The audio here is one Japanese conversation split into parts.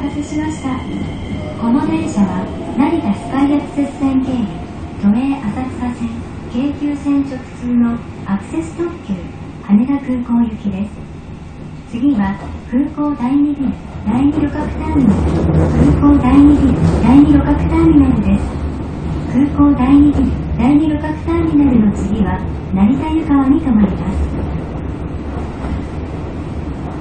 待たせしました。この電車は成田スカイアクセス線経由都営浅草線京急線直通のアクセス特急羽田空港行きです。次は空港第2ビル第2旅客ターミナル空港第2ビル第2旅客ターミナルです。空港第2ビル第2旅客ターミナルの次は成田湯川に停まります。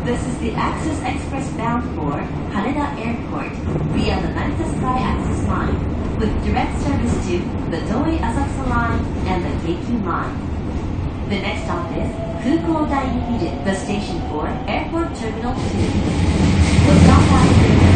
This is the Access Express bound for Haneda Airport via the Narita Sky Access Line with direct service to the Doi Asakusa Line and the Keikyu Line. The next stop is Fukuo Dainibiru, the station for Airport Terminal 2. The stop after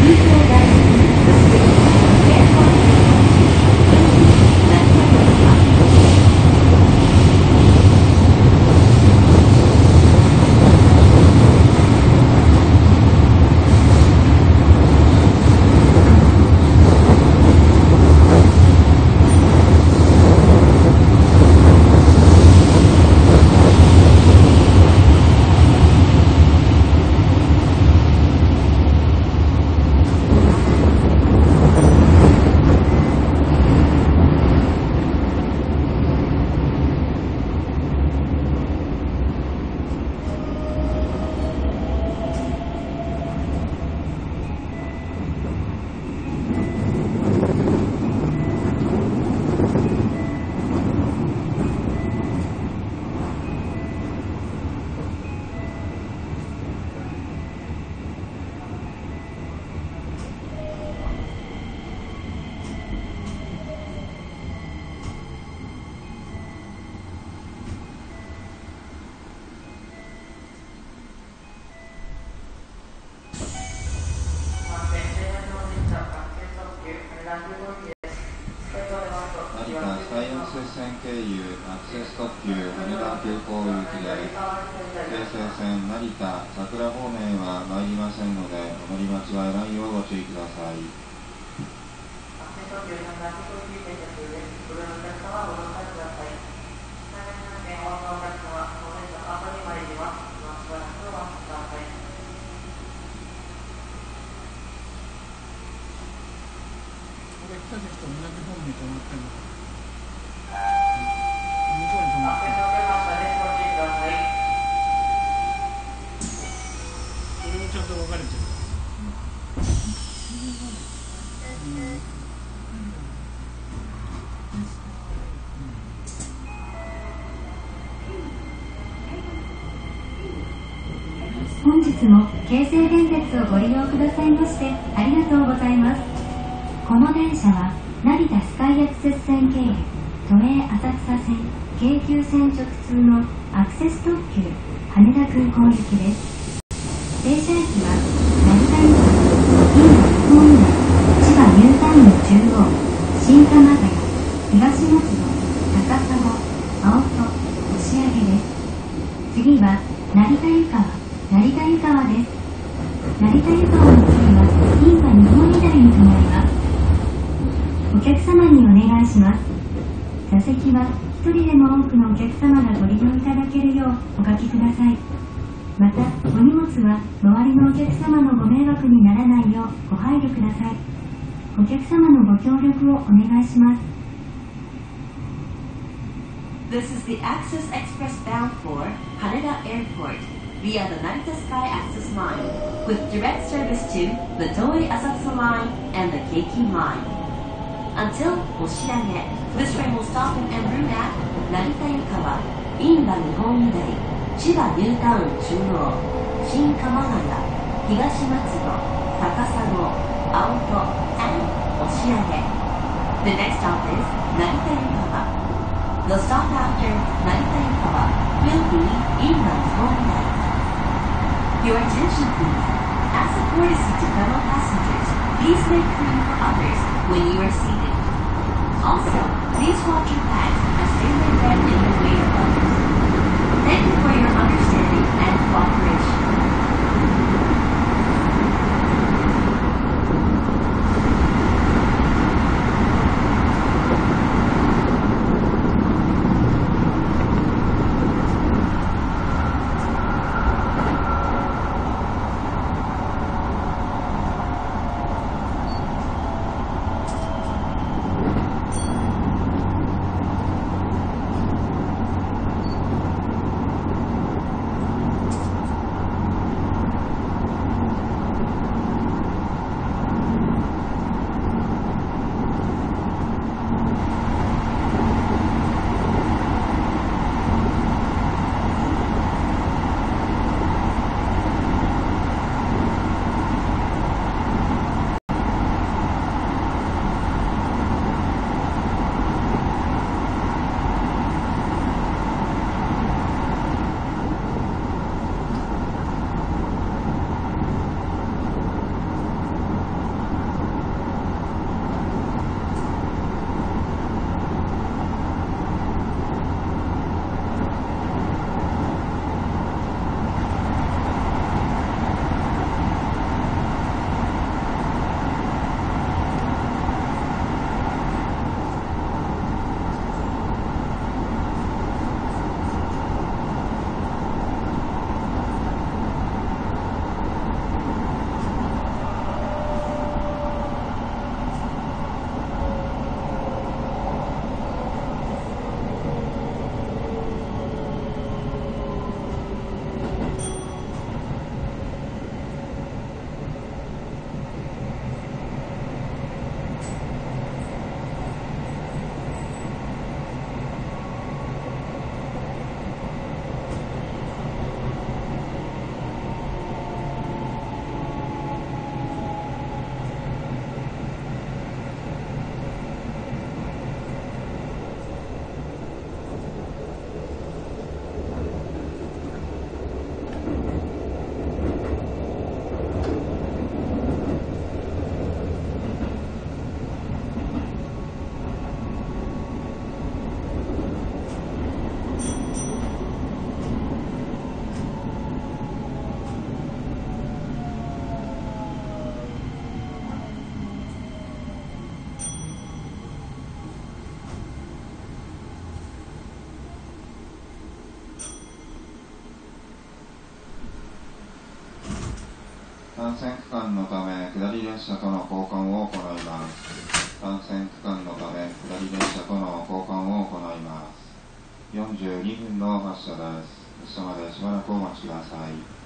ませんのでお乗り間違えないようご注意ください。これ来た時と同じ方面に止まってるのか。向こうに止まってるれもちゃんと分かれてる本日も京成電鉄をご利用くださいましてありがとうございます。この電車は成田スカイアクセス線経由都営浅草線京急線直通のアクセス特急羽田空港行きです。停車駅は成田湯川銀河本千葉ニュータウン中央新鎌ヶ谷東松戸高砂青戸押上です次は成田湯川成田湯川です成田湯川の次は銀河日本医大に停まりますお客様にお願いします座席は一人でも多くのお客様がご利用いただけるようお書きください。またお荷物は周りのお客様のご迷惑にならないようご配慮くださいお客様のご協力をお願いします This is the Access Express bound for Haneda Airport via the Narita Sky Access Line with direct service to the Doi Asakusa Line and the Keikyu Line. Until Oshirage, this train will stop in en route at Narita Yukawa, Inba Nihon Day. Idai, Chiba New Town Chuno, Shin Kamagaya, Higashi Matsudo, Takasago, Aoto, and Oshirage. Next stop is Narita Yukawa. The stop after Narita Yukawa will be Inland Home Your attention please. As a courtesy to fellow passengers, please make room for others when you are seated. Also, please watch your bags as they may bend in the way of others. Thank you for your understanding and cooperation.「間のため下り列車との交換を行います」「単線区間のため下り列車との交換を行います」42分の発車です。発車までしばらくお待ちください。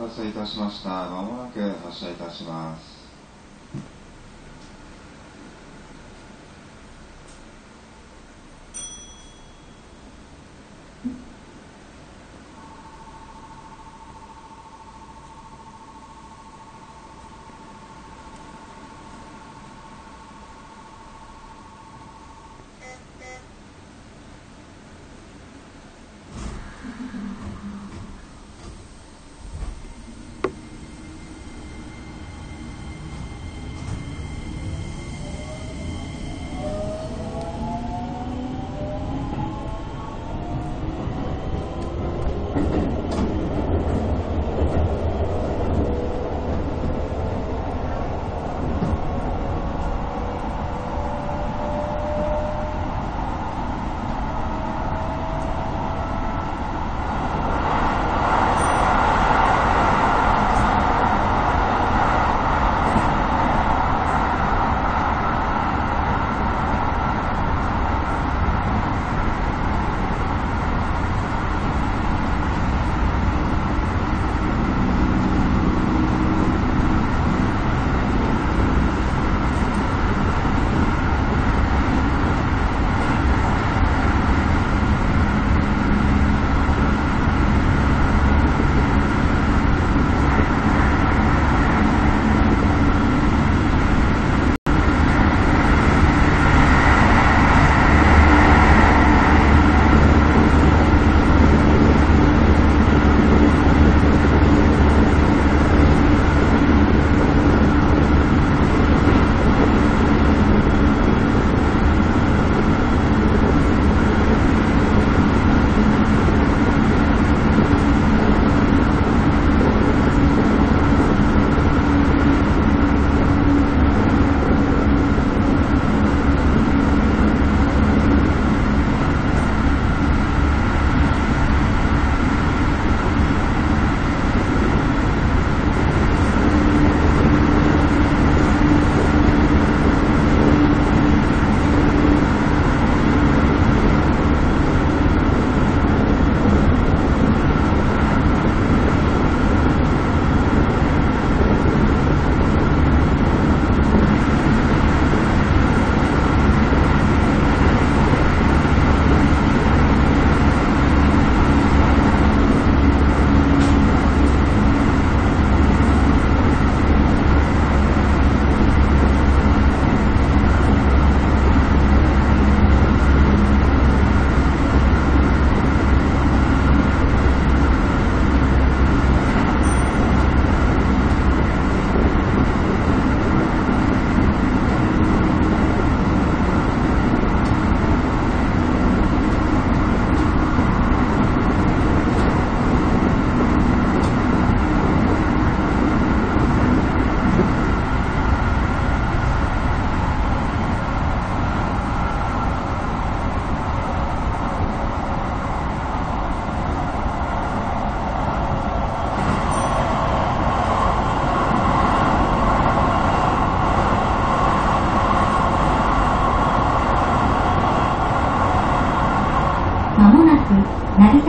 待たせいたしました。まもなく発車いたします。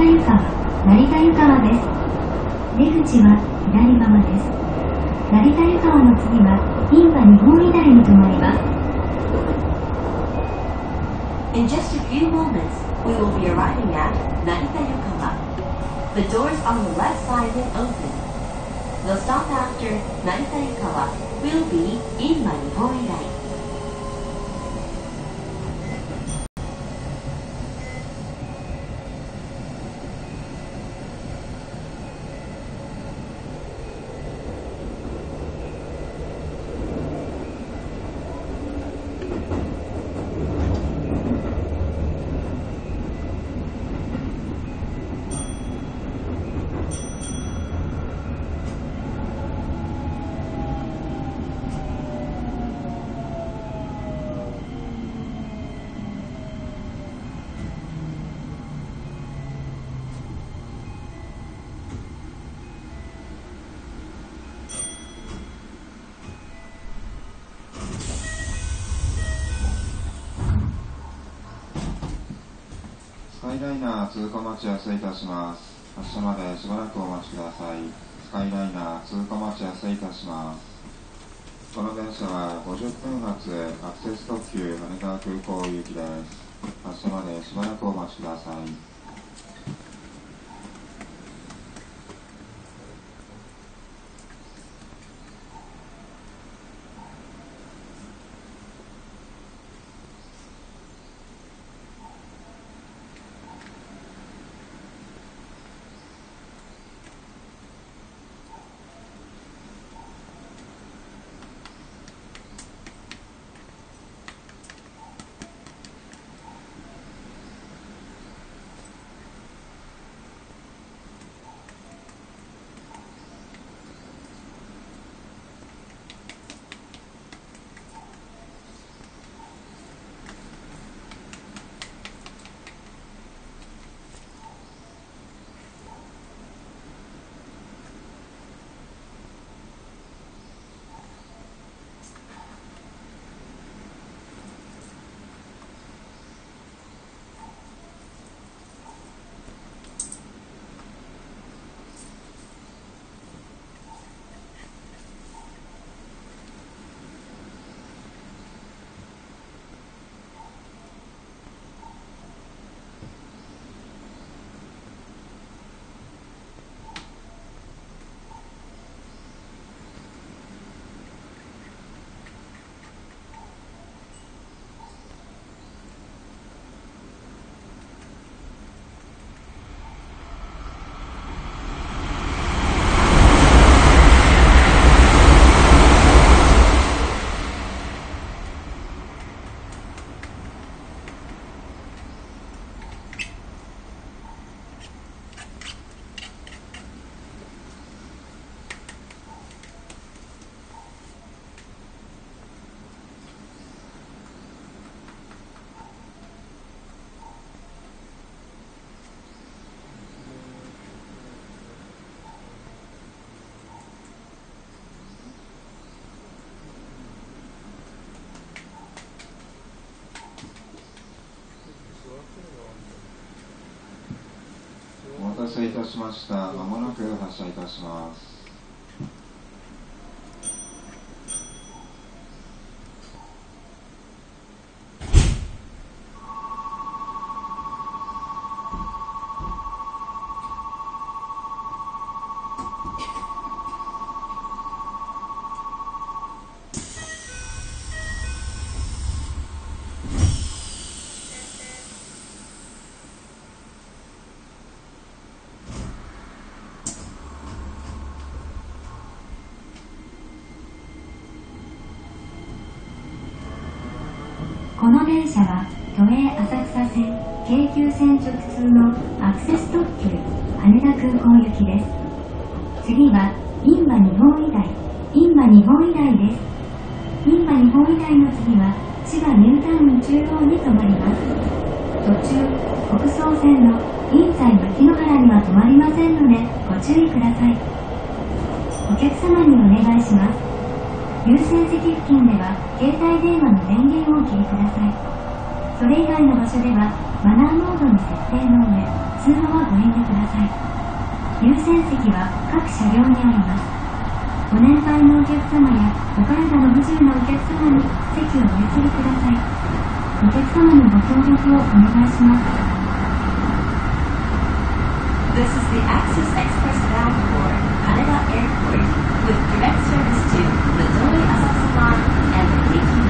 田湯川成田湯川です出口は左側です成田湯川の次は印旛日本医大に停まります In just a few moments, we will be arriving at Narita Yokohama. The doors on the left side will open. The stop after Narita Yokohama will be in Nihon Rai. スカイライナー通過待ち合わせいたします。発車までしばらくお待ちください。スカイライナー通過待ち合わせいたしますこの電車は50分発アクセス特急羽田空港行きです発車までしばらくお待ちくださいお待たせいたしました。まもなく発車いたします。この電車は都営浅草線京急線直通のアクセス特急羽田空港行きです。次は印馬日本医大印馬日本医大です。印馬日本医大の次は千葉ニュータウン中央に停まります。途中北総線の印西牧之原には止まりませんのでご注意ください。お客様にお願いします。優先席付近では携帯電話の電源をお切りください。それ以外の場所ではマナーモードに設定の上通話はご遠慮ください。優先席は各車両にあります。ご年配のお客様やお体の不自由なお客様に席をお譲りください。お客様にご協力をお願いします。This is the Access Express bound for Airport with direct service to the Doi Asakusa and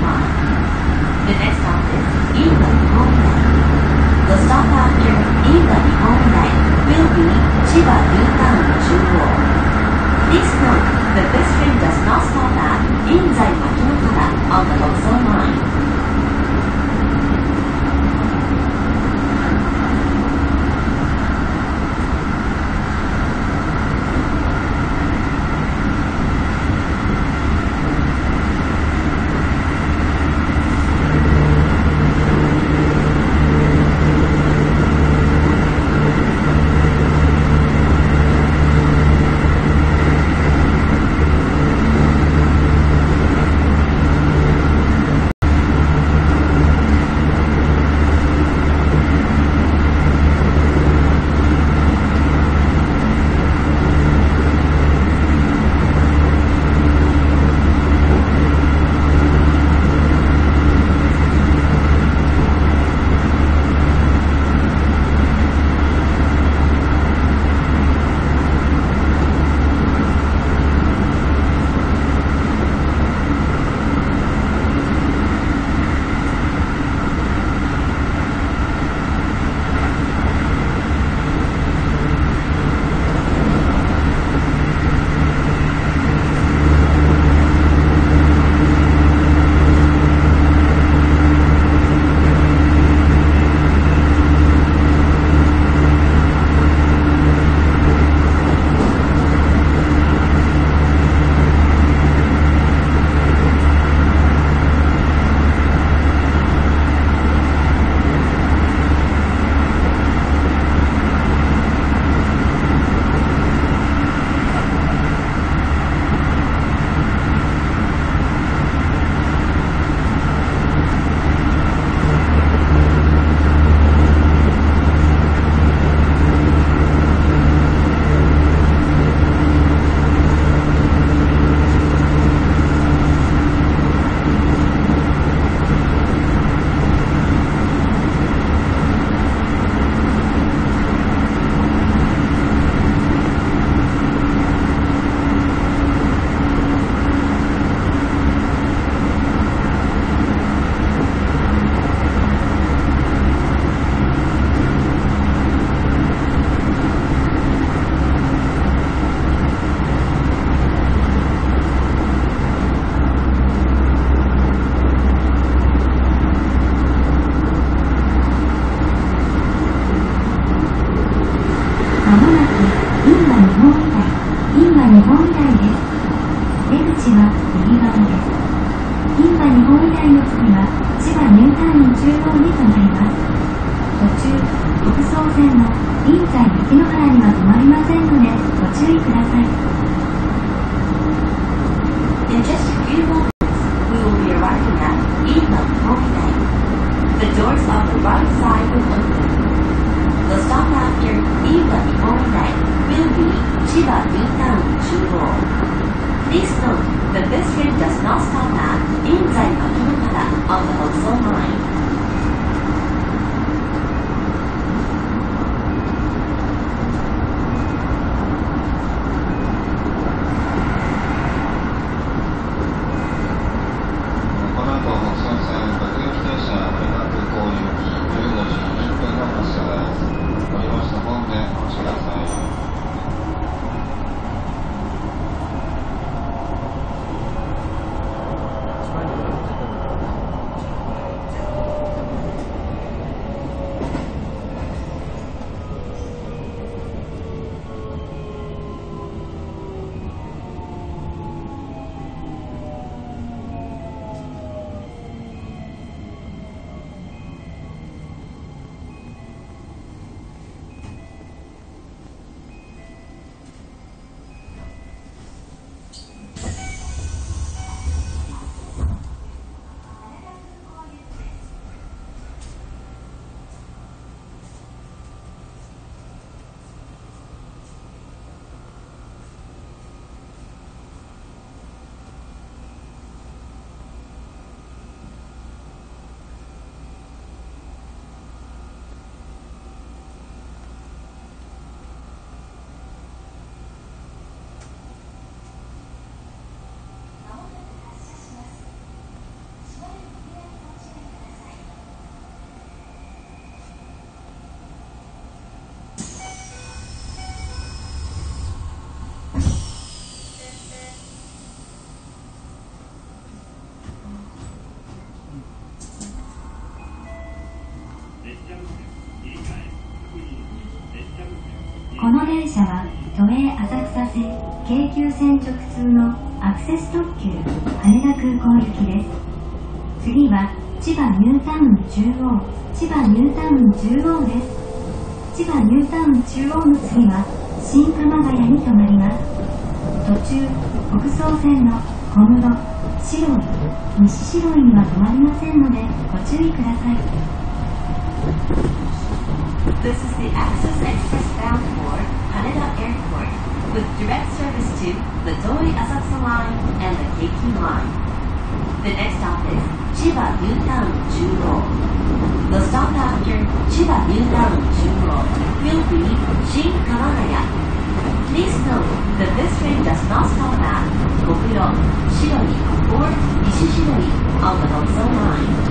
Line. The next stop is Iba Nihonai. The stop after Iba Nihonai will be Chiba Newtown Chugo. Please note that this train does not stop at Inzai Makinohara on the Hokuso In just a few moments, we will be arriving at Ina Homidai. The doors on the right side この電車は都営浅草線京急線直通のアクセス特急羽田空港行きです。次は千葉ニュータウン中央千葉ニュータウン中央です。千葉ニュータウン中央の次は新鎌ヶ谷に停まります。途中北総線の小室白井西白井には止まりませんのでご注意ください。This is the Access Express bound for Haneda Airport with direct service to the Doi Asakusa line and the Keiki line. The next stop is Chiba New Town Chugo. The stop after Chiba New Town Chugo will be Shin Kamagaya. Please note that this train does not stop at Kokuro, Shiroi, or Nishishiroi on the Hokuso line.「